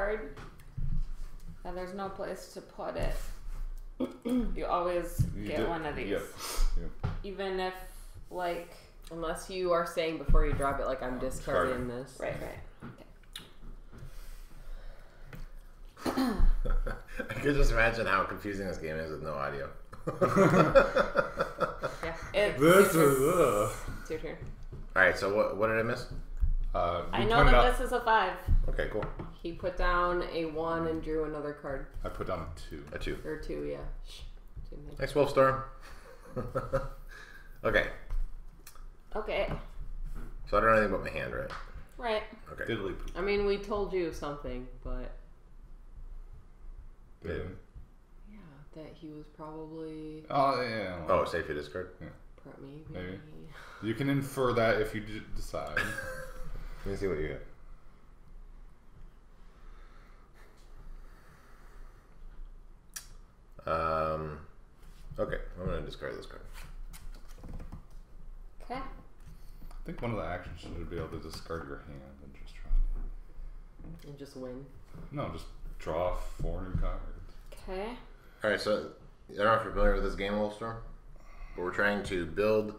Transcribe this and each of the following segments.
card and there's no place to put it, you always You get did- one of these. Yep. yep. Even if, like, Unless you are saying before you drop it, like I'm discarding this. right, right. Okay. I could just imagine how confusing this game is with no audio. Yeah. It's, This is. Uh, It's your turn. All right, so what, what did I miss? uh, I know that out- this is a five. Okay, cool. He put down a one and drew another card. I put down a two. A two. Or two, yeah. Shh. Didn't make- Thanks, Wolfstorm. okay, Okay, so I don't know anything about my hand, right? right. Okay. Diddly poo. I mean, we told you something, but Did- yeah, that he was probably Oh yeah. Oh, safe to discard. pro- maybe. Maybe. You can infer that if you d- decide. Let me see what you get. Um. Okay, I'm gonna discard this card. Okay. I think one of the actions should be able to discard your hand and just try. And just win. No, just draw four new cards. Okay. All right, so I don't know if you're familiar with this game, Wolfstorm, but we're trying to build.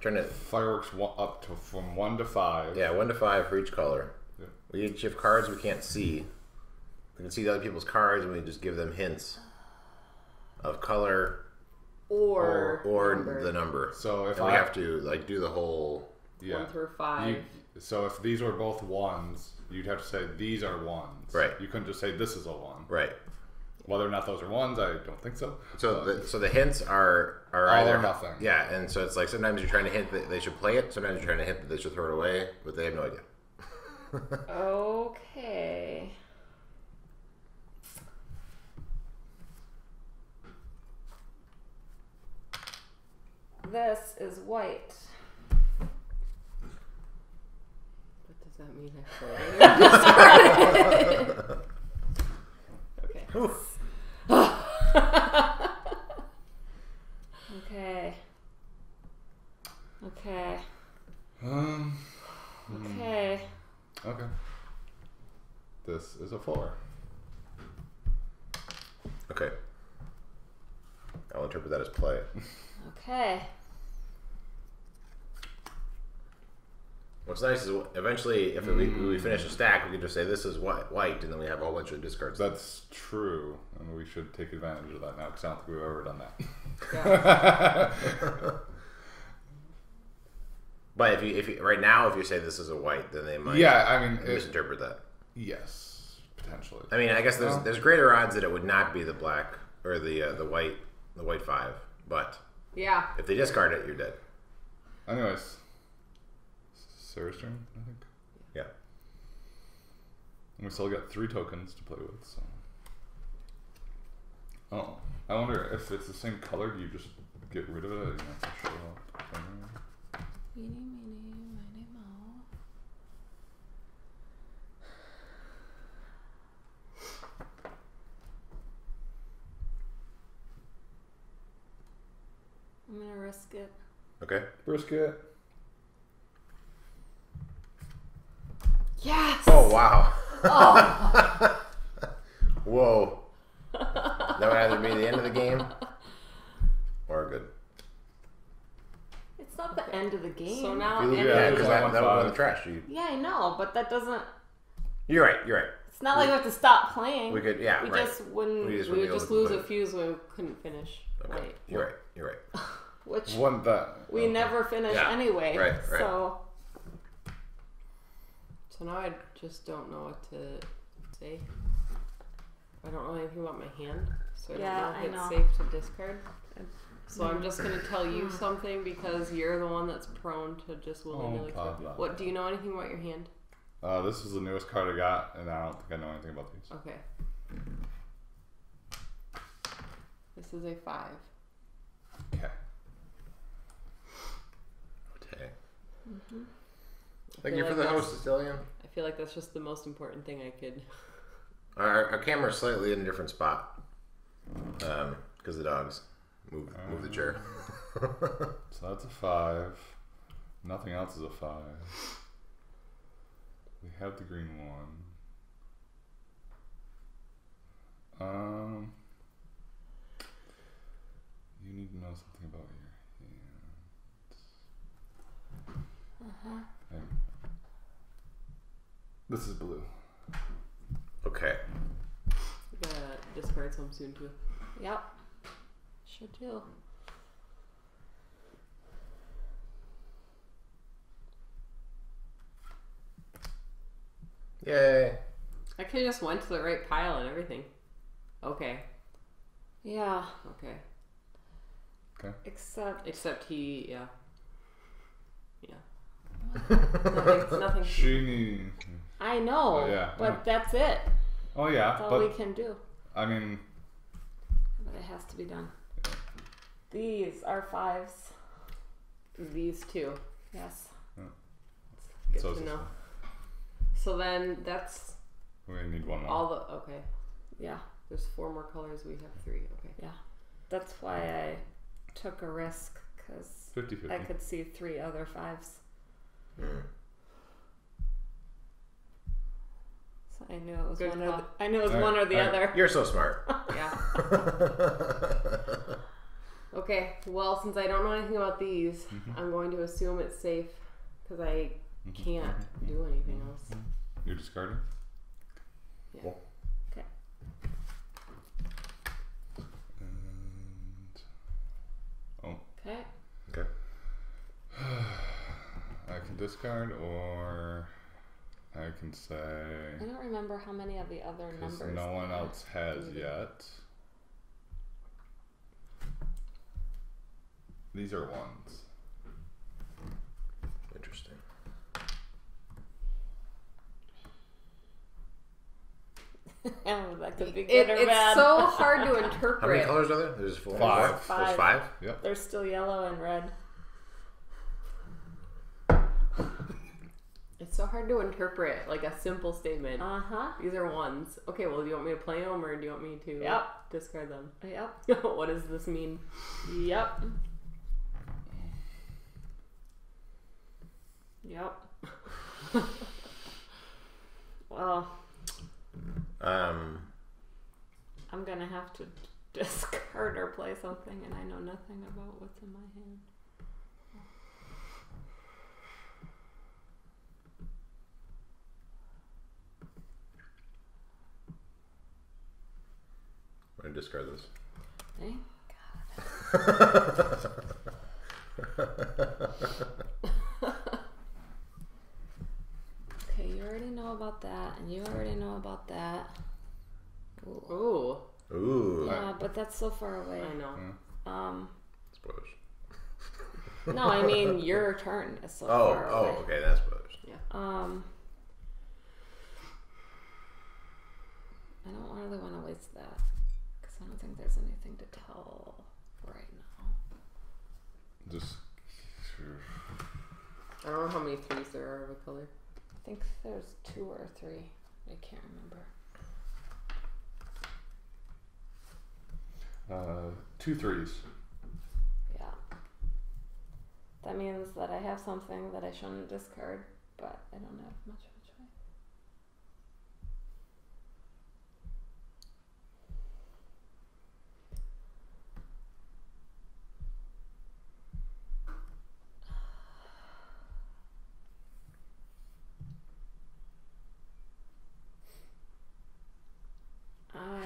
Trying to Fireworks one, up to from one to five. yeah, one to five for each color. Yeah. We each have cards we can't see. We can see the other people's cards, and we just give them hints of color Or or number. the number. So if And we have to like do the whole. yeah, one through five. you, so if these were both ones, you'd have to say these are ones. Right. You couldn't just say this is a one. Right. Whether or not those are ones, I don't think so. So the so the hints are are All either or nothing. Yeah, and so it's like sometimes you're trying to hint that they should play it. Sometimes you're trying to hint that they should throw it away, but they have no idea. Okay. This is white. What does that mean actually? okay. Okay. Okay. Um. Okay. Okay. This is a four. Okay. I'll interpret that as play. Okay. What's nice is eventually, if we, we finish a stack, we can just say this is white, white, and then we have a whole bunch of discards. That's true, and we should take advantage of that now because I don't think we've ever done that. Yeah. But if you if you, right now, if you say this is a white, then they might yeah, I mean, it, misinterpret that. yes, potentially. I mean, I guess there's Well- there's greater odds that it would not be the black or the uh, the white the white five, but yeah. if they discard it, you're dead. Anyways, Sarah's turn, I think. Yeah. And we still got three tokens to play with. So. Oh, I wonder if it's the same color. Do you just get rid of it? You have to show up. Meeny, meeny, miny, moe. I'm gonna risk it. Okay. Brisket. Yes. Oh wow. Whoa. That would either be the end of the game or good. It's not the end of the game. So now You lose- any yeah, Yeah, because the- that, that would go in the trash. You, Yeah, I know, but that doesn't. you're right. You're right. It's not like we have to stop playing. We could. Yeah. We right. just wouldn't. We just we wouldn't would just lose a fuse when we couldn't finish. Okay. Right. You're right. You're right. which One that we okay. never finish Yeah, anyway. right, right. So So now I just don't know what to say. I don't know anything about my hand, so I Yeah, don't know I if it's know. safe to discard. So I'm just gonna tell you something because you're the one that's prone to just willy nilly. blah, blah, What do you know anything about your hand? Uh, this is the newest card I got, and I don't think I know anything about these. Okay. This is a five. Okay. Okay. I Thank feel you for like the host, Cecilian. I feel like that's just the most important thing I could. Our, our camera's slightly in a different spot because the dogs move move the chair. So that's a five. Nothing else is a five. We have the green one. Um, you need to know something about your This is blue. Okay. You gotta discard some soon too. Yep. Sure do. Yay. I could have just went to the right pile and everything. Okay. Yeah. Okay. Okay. Except Except he, yeah. Yeah. nothing. nothing. She need. I know. Oh, yeah, But yeah. that's it. Oh yeah, That's all but we can do. I mean, But it has to be done. These are fives. These two. Yes. Good so to know. one. So then that's we need one more. all the. Okay. Yeah. There's four more colors. We have three. Okay. Yeah. That's why I took a risk because 50 50. I could see three other fives. Mm. So I knew it was Good one or the, I knew it was Alright, one or the alright. other. You're so smart. Yeah. Okay. Well, since I don't know anything about these, Mhm. I'm going to assume it's safe because I Mhm, can't mhm, do anything else. mhm. You're discarding? Yeah. Cool. Okay. And. Oh, Okay. Okay. I can discard or I can say. I don't remember how many of the other Because numbers. no one else has either. yet. These are ones. Interesting. oh, that could be It, good or it's bad. so hard to interpret. How many colors are there? There's four. Five. Four? There's Five. five. Yep. They're still yellow and red. It's so hard to interpret like a simple statement. Uh huh. These are ones. Okay, well, do you want me to play them or do you want me to Yep. discard them? Yep. what does this mean? Yep. Yep. well, Um. I'm gonna have to discard or play something, and I know nothing about what's in my hand. Gonna discard this. Thank Okay, you already know about that, and you already know about that. Ooh. Ooh, Ooh. Yeah, but that's so far away. I know. Um, Spoilers. no, I mean your turn is so Oh. far Oh. away. Okay. That's spoilers. Yeah. Um, I don't really want to waste that because I don't think there's anything to tell right now. Just. I don't know how many threes there are of a color. I think there's two or three. I can't remember. Uh, two threes. Yeah. That means that I have something that I shouldn't discard, but I don't have much of a choice.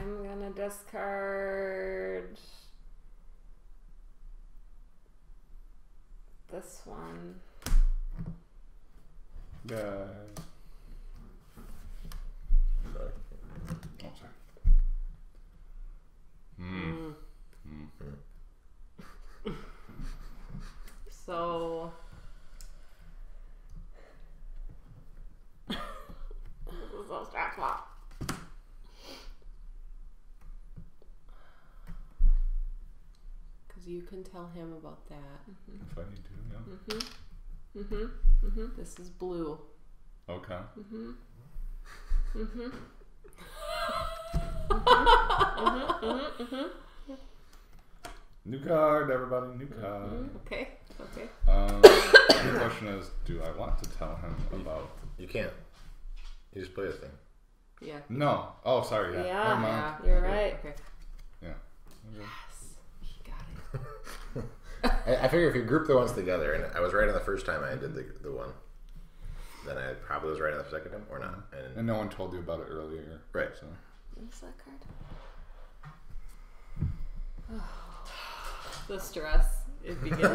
I'm gonna discard this one. Sorry. Oh, sorry. Hmm. Mm. Mm. So. This is so stressful. Because you can tell him about that. If I need to, yeah. Mm-hmm. Mm-hmm. Mm-hmm. This is blue. Okay. Mm-hmm. Mm-hmm. New card, everybody. New card. Okay. Okay. Um, the question is, do I want to tell him about? You can't. You just play this thing. Yeah. No. Oh, sorry. Yeah. Yeah. Yeah. You're right. Okay. Yeah. Okay. Yes. He got it. I, I figure if you group the ones together, and I was right on the first time I did the, the one, then I probably was right on the second time, or not. And, And no one told you about it earlier. Right. So. What's that card? The stress. It begins.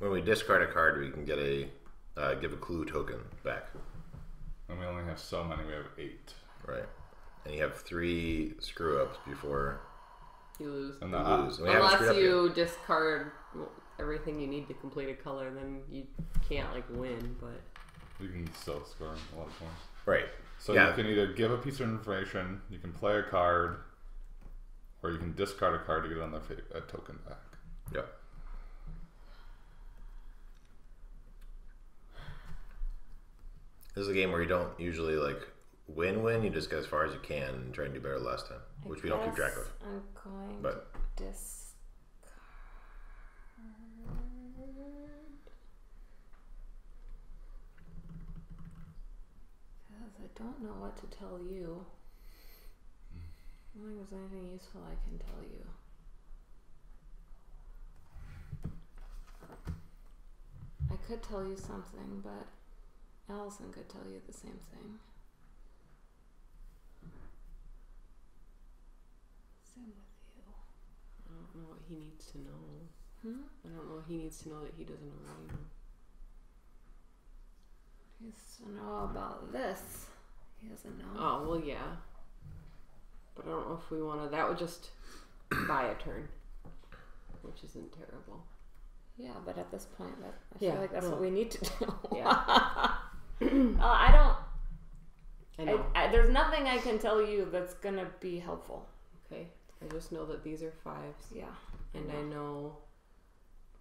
when we discard a card, we can get a uh, give a clue token back. And we only have so many. We have eight. Right. And you have three screw ups before you lose. And you the lose. We Unless up you discard everything you need to complete a color, then you can't like win. But you can still score a lot of points. Right. So Yeah. you can either give a piece of information, you can play a card, or you can discard a card to get another a token back. Yep. This is a game where you don't usually like win win, you just get as far as you can and try and do better last time. I Which we don't keep track of. I'm going But to discard. Because I don't know what to tell you. I don't think there's anything useful I can tell you. I could tell you something, but Allison could tell you the same thing. Same with you. I don't know what he needs to know. Hmm? I don't know what he needs to know that he doesn't already know. He needs to know about this. He doesn't know. Oh well, yeah. But I don't know if we want to. That would just buy a turn, which isn't terrible. Yeah, but at this point, that I Yeah, feel like that's well, what we need to do. Yeah. Uh, I don't. I know. I, I, there's nothing I can tell you that's gonna be helpful. okay. I just know that these are fives, Yeah. and I know.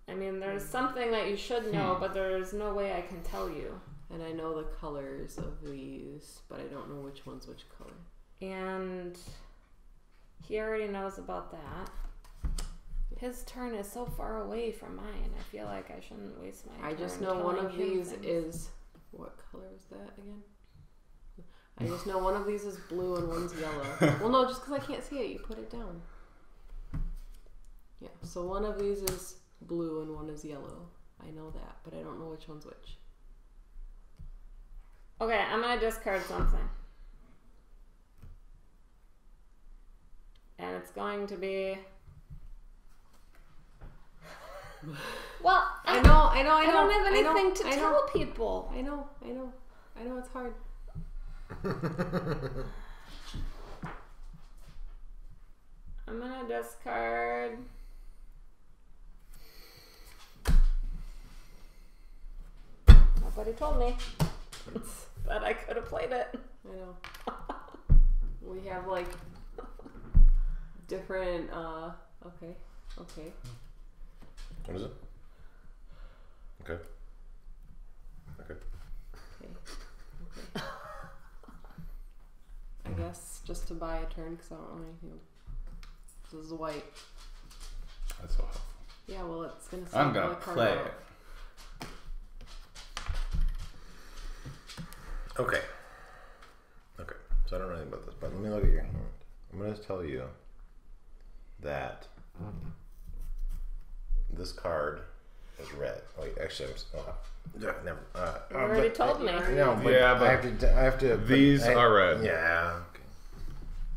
I mean, there's something that you should know, but there's no way I can tell you. And I know the colors of these, but I don't know which one's which color. And he already knows about that. His turn is so far away from mine. I feel like I shouldn't waste my I just know one of these things. is what color is that again? I just know one of these is blue and one's yellow. well, no, just because I can't see it, you put it down. Yeah, so one of these is blue and one is yellow. I know that, but I don't know which one's which. Okay, I'm gonna discard something. And it's going to be. Well, I I, know, I know, I I don't have I know, anything to I tell know, people. I know, I know, I know. It's hard. I'm gonna discard. Nobody told me that I could have played it. I know. we have like different. uh Okay, okay. What is it? Okay. Okay. Okay. Okay. I guess just to buy a turn because I don't know anything. This is white. That's so helpful. Yeah, well, it's gonna. I'm gonna play it. Okay. Okay. So I don't know anything about this, but let me look at your hand. I'm going to tell you that this card is red. Wait, actually, I'm. s- Oh, yeah, never. Uh, You uh, already but- told me. No, but Yeah, but I have to. d- I have to. but these I- are red. Yeah. Okay.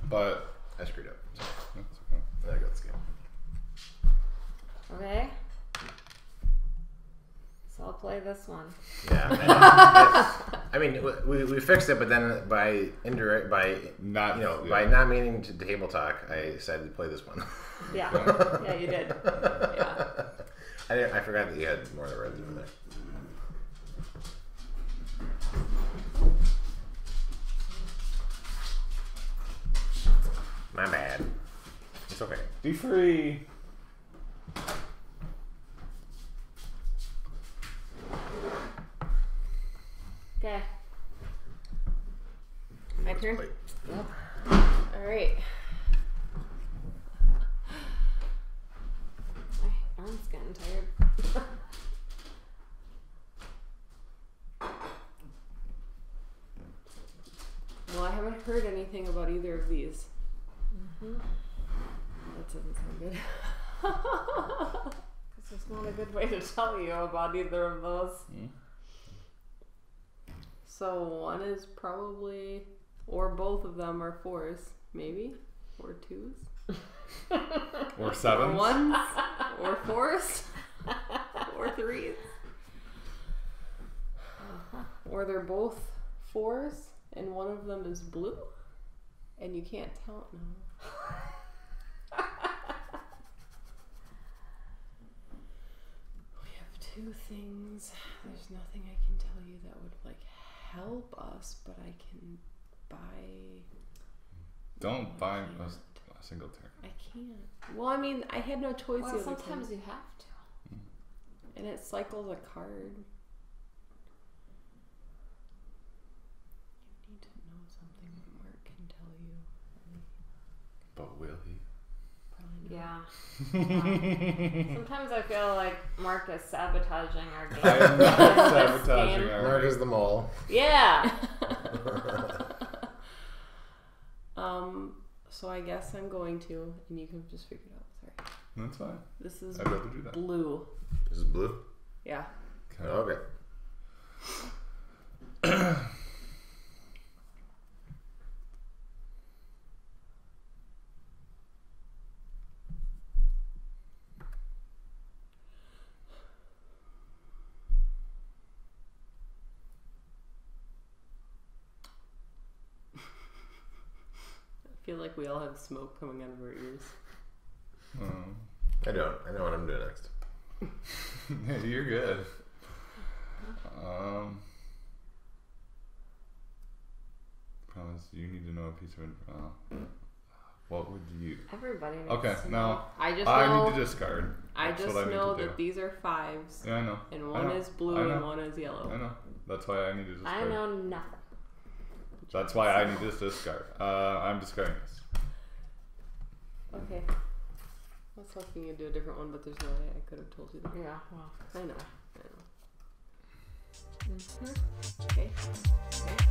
But I screwed up. Sorry. okay. I got this game. Okay. So I'll play this one. Yeah. I mean, we, we fixed it, but then by indirect by not you know yeah. by not meaning to table talk, I decided to play this one. Yeah. yeah, you did. Yeah. I didn't, I forgot that you had more of the reds over there. My bad. It's okay. Be free. Okay. My turn. Wait. All right. heard anything about either of these. Mm-hmm. That doesn't sound good. This is not a good way to tell you about either of those. Mm. So one is probably, or both of them are fours, maybe, or twos, Or sevens, or ones, or fours, or threes, or they're both fours and one of them is blue, and you can't tell. No. We have two things. There's nothing I can tell you that would like help us, but I can buy. Don't I buy a, a single turn. I can't. Well, I mean, I had no choice Well, the other sometimes time, you have to. Mm. and it cycles a card. You need to know something that Mark can tell you. But will he? Probably not. Yeah. Yeah. Sometimes I feel like Mark is sabotaging our game. I am not This sabotaging game. our Mark is the mole. Yeah. Um. So I guess I'm going to, and you can just figure it out. Sorry. That's fine. This is I'd rather do that. blue. This is blue. Yeah. Okay. Okay. feel like we all have smoke coming out of our ears. Um, I don't. I know what I'm doing next. you're good. Um, promise you need to know a piece of. Uh, what would you? Everybody needs Okay, to now know. I just I know. need to discard. I That's just what I need know to do. that these are fives, Yeah, I know. and one know. is blue and one is yellow. I know. That's why I need to I know nothing. That's why I need this discard. Uh, I'm discarding this. Okay. I was hoping you'd do a different one, but there's no way I could have told you that. Yeah, well. I know. I know. Mm-hmm. Okay. okay.